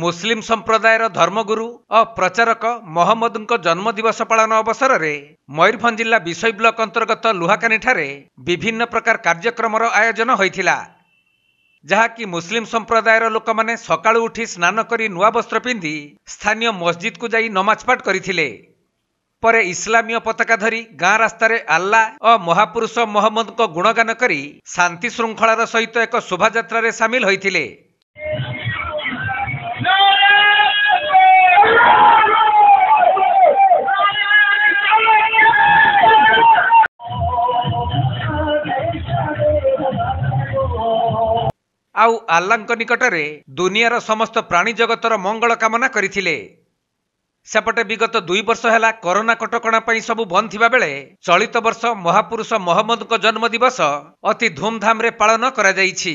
ମୁସଲିମ ସମ୍ପ୍ରଦାୟର ଧର୍ମଗୁରୁ ଓ ପ୍ରଚାରକ ମହମ୍ମଦଙ୍କ ଜନ୍ମଦିବସ ପାଳନ ଅବସରରେ ମୟୂରଭଞ୍ଜ ଜିଲ୍ଲା ବିଷଇ ବ୍ଲକ ଅନ୍ତର୍ଗତ ଲୁହାକାନିଠାରେ ବିଭିନ୍ନ ପ୍ରକାର କାର୍ଯ୍ୟକ୍ରମର ଆୟୋଜନ ହୋଇଥିଲା। ଯାହାକି ମୁସଲିମ ସମ୍ପ୍ରଦାୟର ଲୋକମାନେ ସକାଳୁ ଉଠି ସ୍ନାନ କରି ନୂଆ ବସ୍ତ୍ର ପିନ୍ଧି ସ୍ଥାନୀୟ ମସଜିଦକୁ ଯାଇ ନମାଜ ପାଠ କରିଥିଲେ। ପରେ ଇସଲାମୀୟ ପତାକା ଧରି ଗାଁ ରାସ୍ତାରେ ଆଲ୍ଲା ଓ ମହାପୁରୁଷ ମହମ୍ମଦଙ୍କ ଗୁଣଗାନ କରି ଶାନ୍ତି ଶୃଙ୍ଖଳାର ସହିତ ଏକ ଶୋଭାଯାତ୍ରାରେ ସାମିଲ ହୋଇଥିଲେ। ଆଉ ଆଲ୍ଲାଙ୍କ ନିକଟରେ ଦୁନିଆର ସମସ୍ତ ପ୍ରାଣୀ ଜଗତର ମଙ୍ଗଳ କାମନା କରିଥିଲେ ସେପଟେ ବିଗତ ଦୁଇ ବର୍ଷ ହେଲା କରୋନା କଟକଣା ପାଇଁ ସବୁ ବନ୍ଦ ଥିବା ବେଳେ ଚଳିତ ବର୍ଷ ମହାପୁରୁଷ ମହମ୍ମଦଙ୍କ ଜନ୍ମ ଦିବସ ଅତି ଧୁମଧାମରେ ପାଳନ କରାଯାଇଛି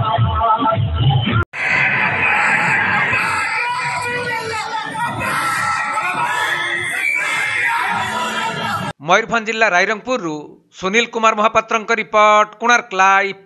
ମୟୂରଭଞ୍ଜ ଜିଲ୍ଲା ରାଇରଙ୍ଗପୁରରୁ ସୁନୀଲ କୁମାର ମହାପାତ୍ରଙ୍କ ରିପୋର୍ଟ କୋଣାର୍କ ଲାଇଭ୍